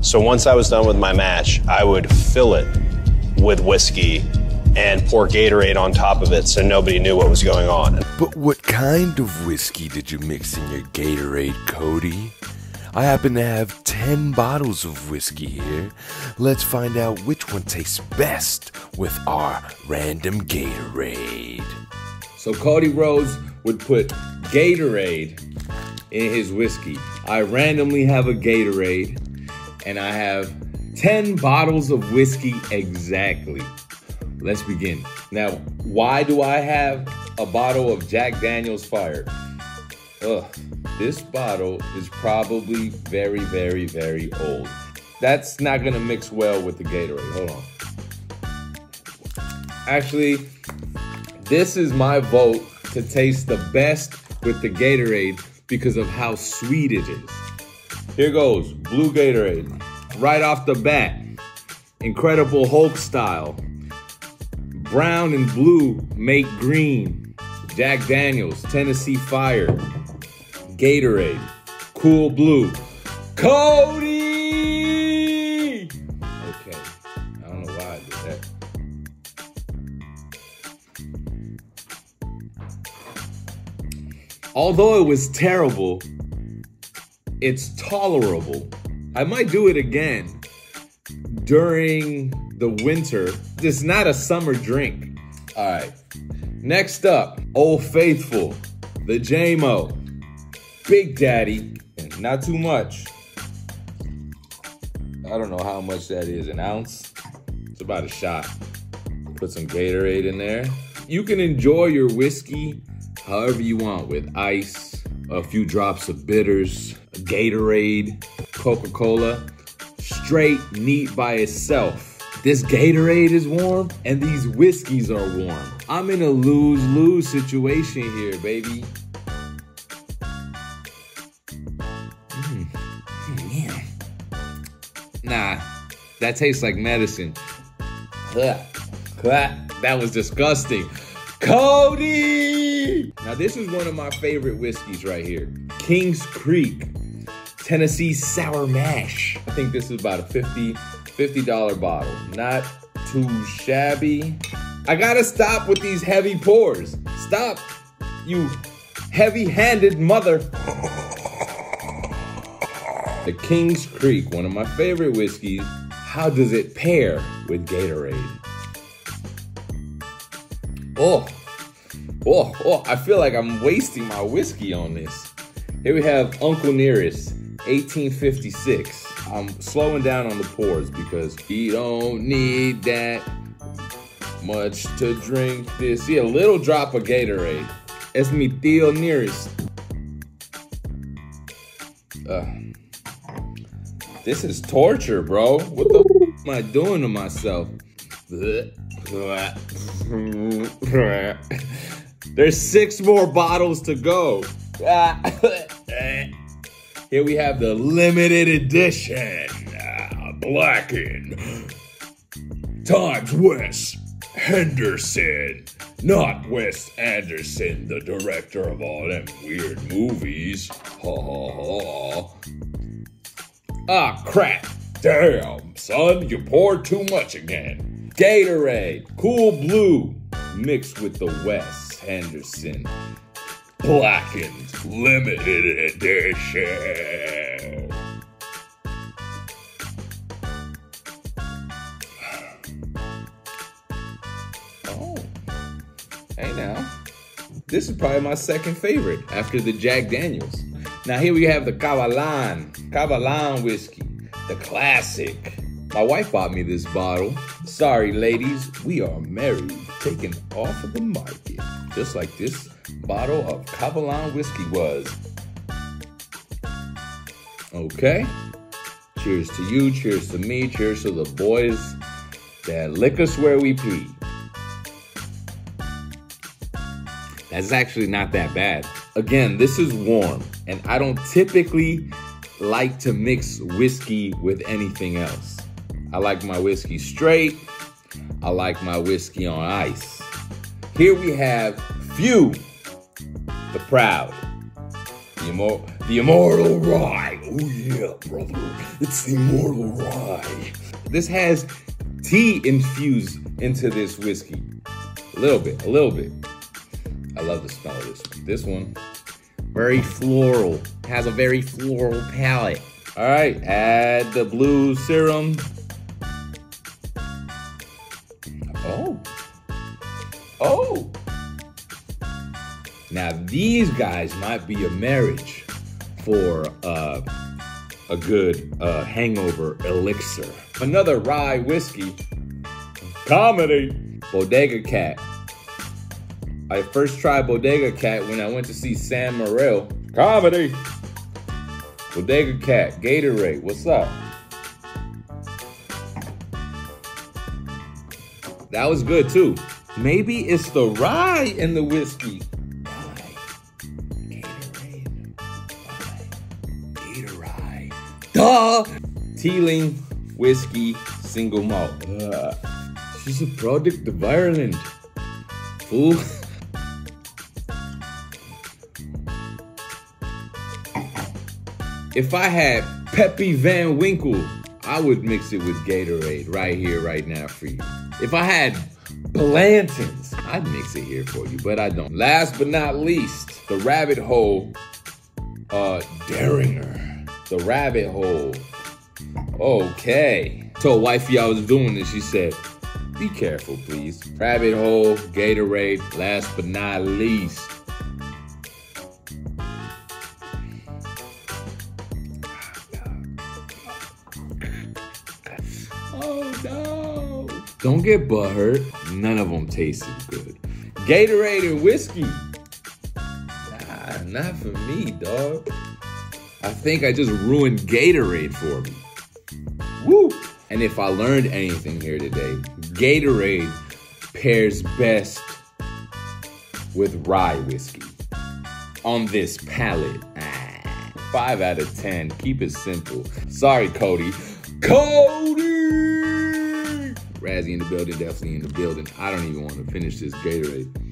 So once I was done with my match, I would fill it with whiskey and pour Gatorade on top of it so nobody knew what was going on. But what kind of whiskey did you mix in your Gatorade, Cody? I happen to have 10 bottles of whiskey here. Let's find out which one tastes best with our random Gatorade. So Cody Rhodes would put Gatorade in his whiskey. I randomly have a Gatorade and I have 10 bottles of whiskey exactly. Let's begin. Now, why do I have a bottle of Jack Daniels Fire? Ugh, this bottle is probably very, very, very old. That's not gonna mix well with the Gatorade. Hold on. Actually, this is my vote to taste the best with the Gatorade because of how sweet it is. Here goes, blue Gatorade. Right off the bat, Incredible Hulk style. Brown and blue make green. Jack Daniels, Tennessee Fire, Gatorade, Cool Blue, Cody! Okay, I don't know why I did that. Although it was terrible, it's tolerable. I might do it again during the winter. It's not a summer drink. All right. Next up, Old Faithful, the JMO, Big Daddy, not too much. I don't know how much that is, an ounce. It's about a shot. Put some Gatorade in there. You can enjoy your whiskey however you want with ice, a few drops of bitters, Gatorade, Coca Cola, straight neat by itself. This Gatorade is warm and these whiskeys are warm. I'm in a lose lose situation here, baby. Mm. Mm, Nah, that tastes like medicine. That was disgusting. Cody! Now, this is one of my favorite whiskeys right here King's Creek Tennessee Sour Mash. I think this is about a 50 $50 bottle. Not too shabby. I gotta stop with these heavy pours. Stop, you heavy handed mother. The King's Creek, one of my favorite whiskeys. How does it pair with Gatorade? Oh, oh, oh, I feel like I'm wasting my whiskey on this. Here we have Uncle Nearest, 1856. I'm slowing down on the pours because you don't need that much to drink this. See, a little drop of Gatorade. Es mi tío Nearest. Uh, this is torture, bro. What the am I doing to myself? There's six more bottles to go. Here we have the limited edition uh, blackened Times Wes Henderson. Not Wes Anderson, the director of all them weird movies. Ha ha ha. Ah, crap. Damn, son, you poured too much again. Gatorade, cool blue, mixed with the Wes Henderson blackened limited edition. Oh, hey now. This is probably my second favorite after the Jack Daniels. Now here we have the Kavalan, Kavalan whiskey, the classic. My wife bought me this bottle. Sorry, ladies, we are married, taken off of the market, just like this bottle of Kavalan whiskey was. Okay. Cheers to you, cheers to me, cheers to the boys that lick us where we pee. That's actually not that bad. Again, this is warm, and I don't typically like to mix whiskey with anything else. I like my whiskey straight. I like my whiskey on ice. Here we have Few, the proud, the, immor- the immortal Riley. Oh yeah, brother. It's the immortal rye. This has tea infused into this whiskey. A little bit, a little bit. I love the smell of this one. This one, very floral. Has a very floral palette. All right, add the blue serum. Oh. Now these guys might be a marriage for uh, a good uh, hangover elixir. Another rye whiskey. Comedy. Bodega Cat. I first tried Bodega Cat when I went to see Sam Morril. Comedy. Bodega Cat, Gatorade, what's up? That was good too. Maybe it's the rye in the whiskey. Rye. Gatorade. Rye. Gatorade. Duh! Teeling whiskey single malt. Ugh. She's a product of Ireland. Fool. if I had Pappy Van Winkle, I would mix it with Gatorade right here, right now for you. If I had Blanton's, I'd mix it here for you, but I don't. Last but not least, the Rabbit Hole uh, Dareringer. The Rabbit Hole. Okay. Told wifey I was doing this, she said, be careful, please. Rabbit Hole, Gatorade, last but not least, Oh no! Don't get butthurt. None of them tasted good. Gatorade and whiskey. Nah, not for me, dog. I think I just ruined Gatorade for me. Woo! And if I learned anything here today, Gatorade pairs best with rye whiskey on this palate. Ah, five out of ten. Keep it simple. Sorry, Cody. Cody! Razzy in the building, definitely in the building. I don't even want to finish this Gatorade.